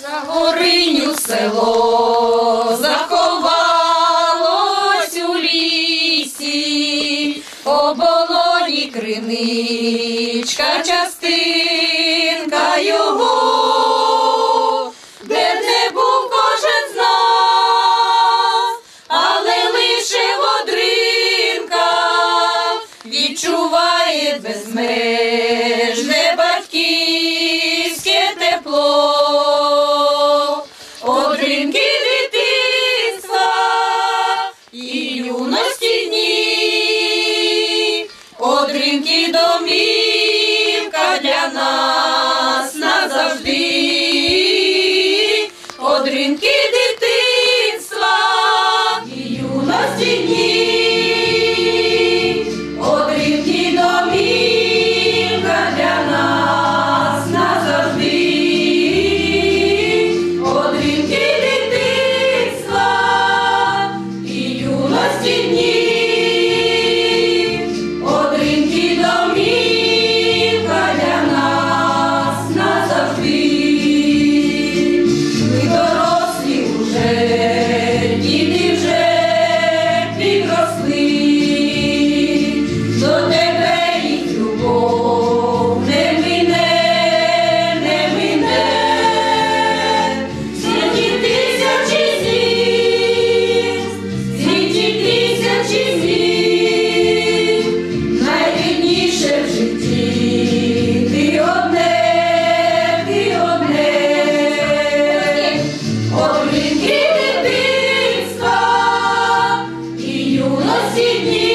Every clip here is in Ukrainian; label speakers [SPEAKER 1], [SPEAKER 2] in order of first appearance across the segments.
[SPEAKER 1] За гориню село заховалось у лісі, оболоні криничка, частинка його, де не був кожен з але лише водринка відчуває безмежність. Сьогодні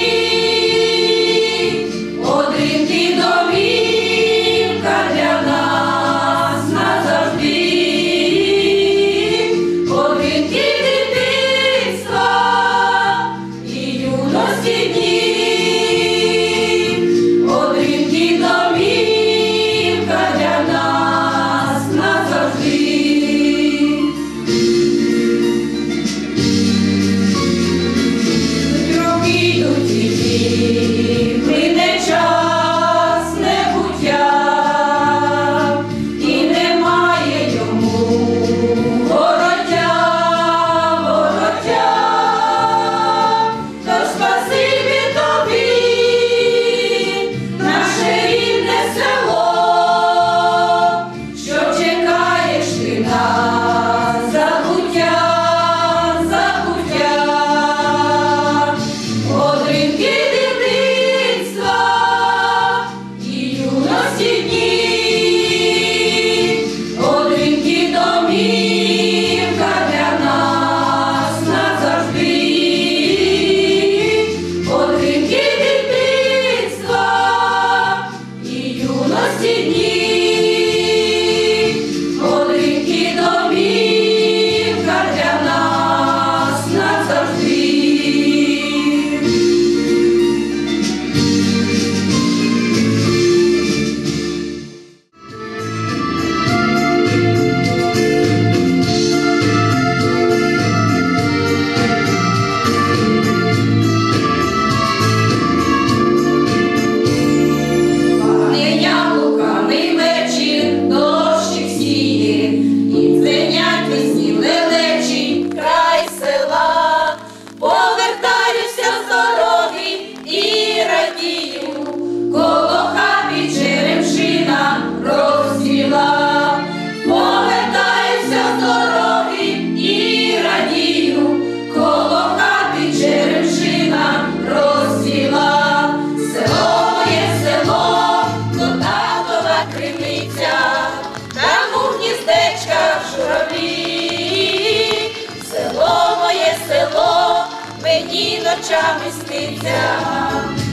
[SPEAKER 1] очами сниться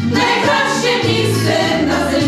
[SPEAKER 1] найкраще місце на землі.